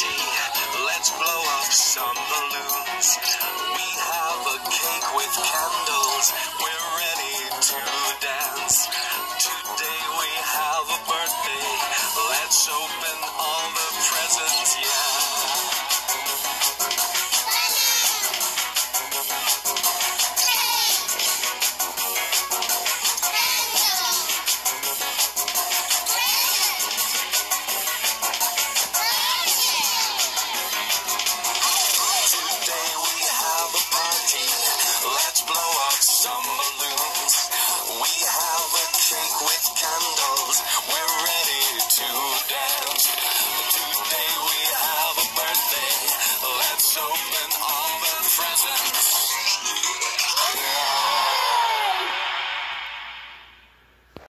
Let's blow up some balloons. We have a cake with candles. We're ready to dance. Today we have a birthday. Let's open all the presents. Let's blow up some balloons. We have a cake with candles. We're ready to dance. Today we have a birthday. Let's open all.